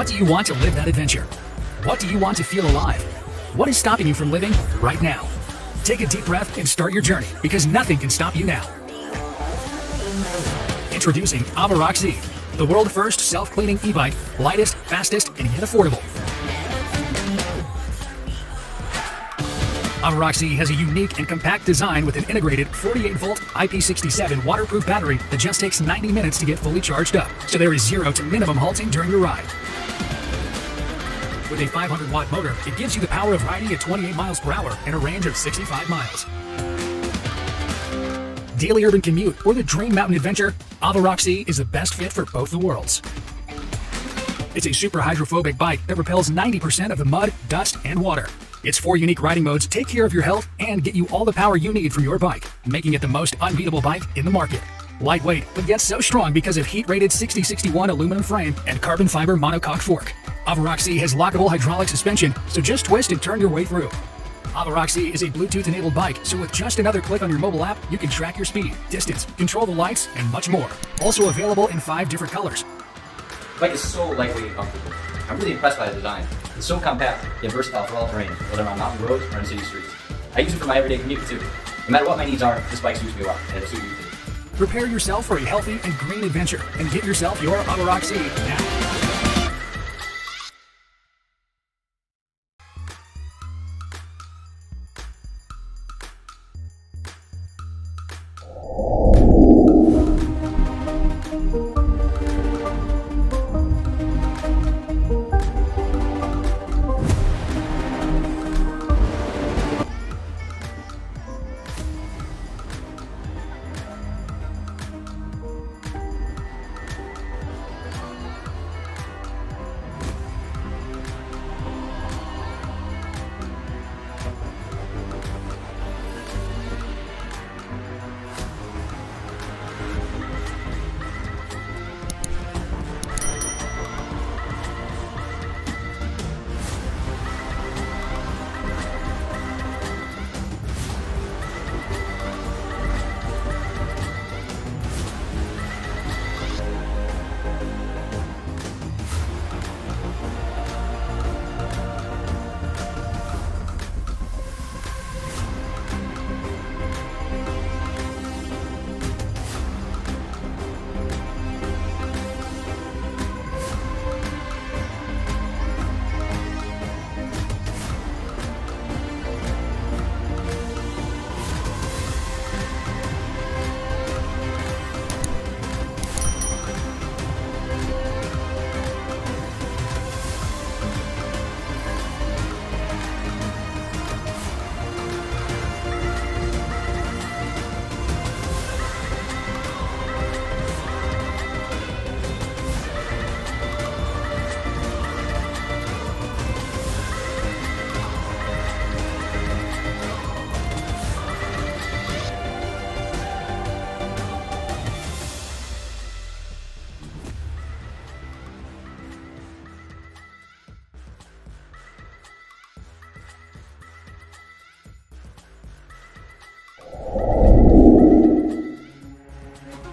What do you want to live that adventure? What do you want to feel alive? What is stopping you from living right now? Take a deep breath and start your journey because nothing can stop you now. Introducing Avarax-E, the world first self-cleaning e-bike, lightest, fastest, and yet affordable. Avarax-E has a unique and compact design with an integrated 48-volt IP67 waterproof battery that just takes 90 minutes to get fully charged up, so there is zero to minimum halting during your ride. With a 500 watt motor, it gives you the power of riding at 28 miles per hour and a range of 65 miles. Daily urban commute or the dream mountain adventure, Avarax-E is the best fit for both the worlds. It's a super hydrophobic bike that repels 90% of the mud, dust, and water. Its four unique riding modes take care of your health and get you all the power you need from your bike, making it the most unbeatable bike in the market. Lightweight, but yet so strong because of heat-rated 6061 aluminum frame and carbon fiber monocoque fork. Avarax-E has lockable hydraulic suspension, so just twist and turn your way through. Avarax-E is a Bluetooth-enabled bike, so with just another click on your mobile app, you can track your speed, distance, control the lights, and much more. Also available in five different colors. The bike is so lightweight and comfortable. I'm really impressed by the design. It's so compact, yet versatile for all terrain, whether on mountain roads or on city streets. I use it for my everyday commute too. No matter what my needs are, this bike suits me well, and it'll suit you too. Prepare yourself for a healthy and green adventure and get yourself your Avarax-E now.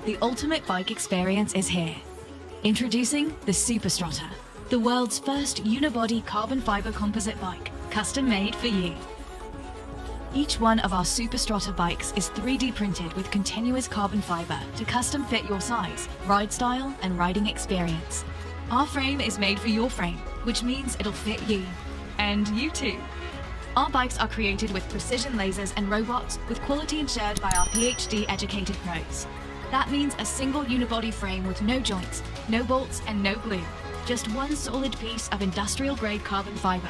The ultimate bike experience is here. Introducing the Superstrata, the world's first unibody carbon fiber composite bike, custom made for you. Each one of our Superstrata bikes is 3D printed with continuous carbon fiber to custom fit your size, ride style, and riding experience. Our frame is made for your frame, which means it'll fit you. And you too. Our bikes are created with precision lasers and robots with quality ensured by our PhD educated pros. That means a single unibody frame with no joints, no bolts, and no glue. Just one solid piece of industrial grade carbon fiber.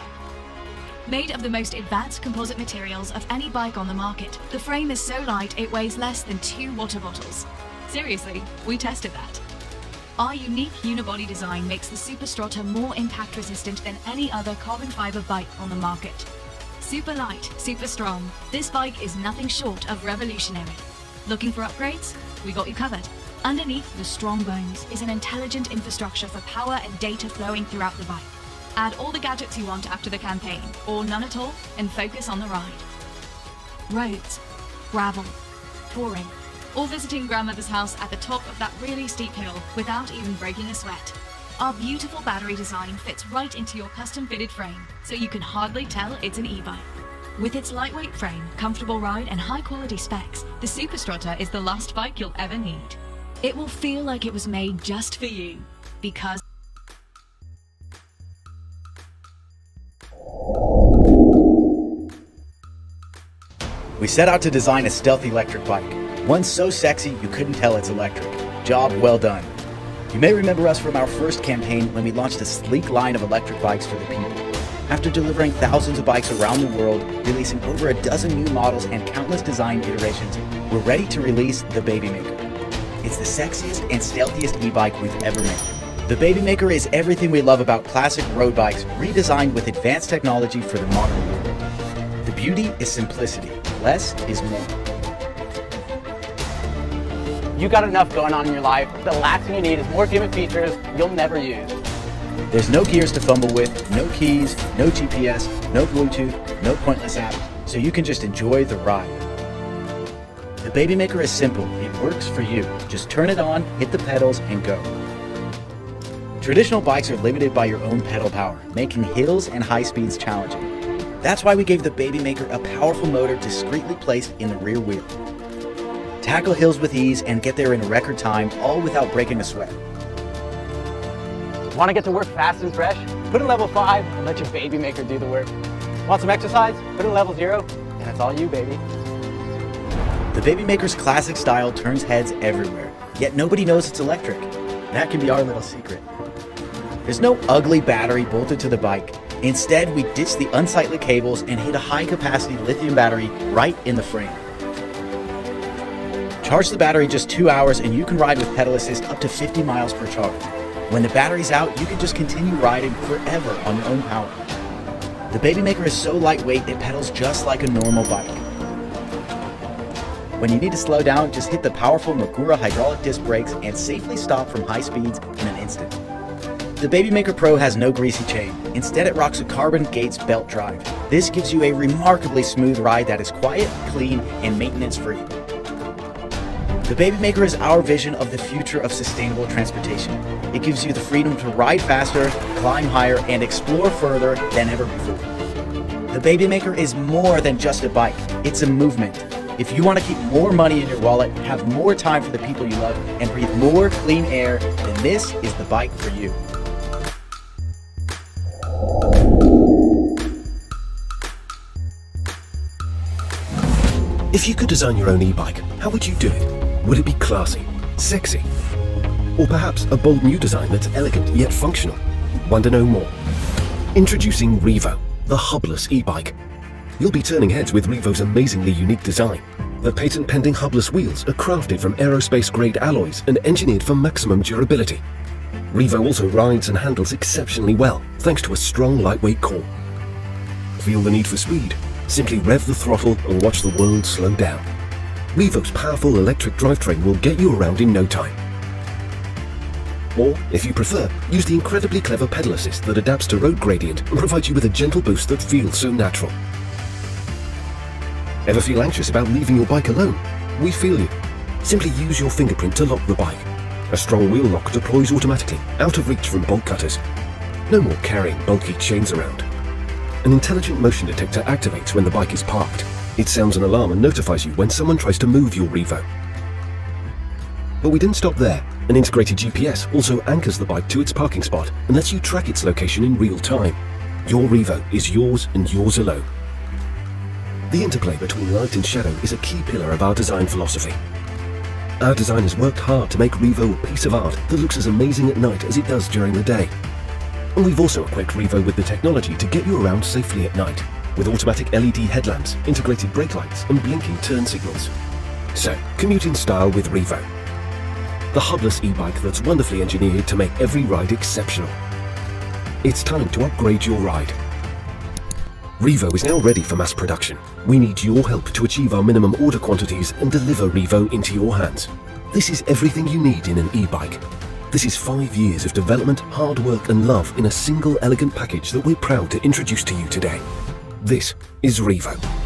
Made of the most advanced composite materials of any bike on the market, the frame is so light it weighs less than two water bottles. Seriously, we tested that. Our unique unibody design makes the Superstrata more impact resistant than any other carbon fiber bike on the market. Super light, super strong, this bike is nothing short of revolutionary. Looking for upgrades? We got you covered. Underneath the strong bones is an intelligent infrastructure for power and data flowing throughout the bike. Add all the gadgets you want after the campaign, or none at all, and focus on the ride. Roads, gravel, touring, or visiting grandmother's house at the top of that really steep hill without even breaking a sweat. Our beautiful battery design fits right into your custom fitted frame, so you can hardly tell it's an e-bike. With its lightweight frame, comfortable ride, and high quality specs, the Superstrata is the last bike you'll ever need. It will feel like it was made just for you, because We set out to design a stealthy electric bike, one so sexy you couldn't tell it's electric. Job well done. You may remember us from our first campaign when we launched a sleek line of electric bikes for the people. After delivering thousands of bikes around the world, releasing over a dozen new models and countless design iterations, we're ready to release the Babymaker. It's the sexiest and stealthiest e-bike we've ever made. The Babymaker is everything we love about classic road bikes, redesigned with advanced technology for the modern world. The beauty is simplicity. Less is more. You got enough going on in your life. The last thing you need is more gimmick features you'll never use. There's no gears to fumble with, no keys, no GPS, no Bluetooth, no pointless apps, so you can just enjoy the ride. The Babymaker is simple, it works for you. Just turn it on, hit the pedals, and go. Traditional bikes are limited by your own pedal power, making hills and high speeds challenging. That's why we gave the Babymaker a powerful motor discreetly placed in the rear wheel. Tackle hills with ease and get there in record time, all without breaking a sweat. Want to get to work fast and fresh? Put in level 5 and let your Babymaker do the work. Want some exercise? Put in level 0 and it's all you, baby. The Babymaker's classic style turns heads everywhere, yet nobody knows it's electric. That can be our little secret. There's no ugly battery bolted to the bike. Instead, we ditch the unsightly cables and hit a high capacity lithium battery right in the frame. Charge the battery just two hours and you can ride with pedal assist up to 50 miles per charge. When the battery's out, you can just continue riding forever on your own power. The Babymaker is so lightweight it pedals just like a normal bike. When you need to slow down, just hit the powerful Magura hydraulic disc brakes and safely stop from high speeds in an instant. The Babymaker Pro has no greasy chain. Instead, it rocks a carbon Gates belt drive. This gives you a remarkably smooth ride that is quiet, clean, and maintenance-free. The Babymaker is our vision of the future of sustainable transportation. It gives you the freedom to ride faster, climb higher, and explore further than ever before. The Babymaker is more than just a bike, it's a movement. If you want to keep more money in your wallet, have more time for the people you love, and breathe more clean air, then this is the bike for you. If you could design your own e-bike, how would you do it? Would it be classy, sexy? Or perhaps a bold new design that's elegant yet functional? To know more? Introducing Reevo, the hubless e-bike. You'll be turning heads with Reevo's amazingly unique design. The patent-pending hubless wheels are crafted from aerospace-grade alloys and engineered for maximum durability. Reevo also rides and handles exceptionally well, thanks to a strong lightweight core. Feel the need for speed? Simply rev the throttle and watch the world slow down. Reevo's powerful electric drivetrain will get you around in no time. Or, if you prefer, use the incredibly clever pedal assist that adapts to road gradient and provides you with a gentle boost that feels so natural. Ever feel anxious about leaving your bike alone? We feel you. Simply use your fingerprint to lock the bike. A strong wheel lock deploys automatically, out of reach from bolt cutters. No more carrying bulky chains around. An intelligent motion detector activates when the bike is parked. It sounds an alarm and notifies you when someone tries to move your Reevo. But we didn't stop there. An integrated GPS also anchors the bike to its parking spot and lets you track its location in real time. Your Reevo is yours and yours alone. The interplay between light and shadow is a key pillar of our design philosophy. Our designers worked hard to make Reevo a piece of art that looks as amazing at night as it does during the day. And we've also equipped Reevo with the technology to get you around safely at night, with automatic LED headlamps, integrated brake lights, and blinking turn signals. So, commute in style with Reevo. The hubless e-bike that's wonderfully engineered to make every ride exceptional. It's time to upgrade your ride. Reevo is now ready for mass production. We need your help to achieve our minimum order quantities and deliver Reevo into your hands. This is everything you need in an e-bike. This is five years of development, hard work and love in a single elegant package that we're proud to introduce to you today. This is Reevo.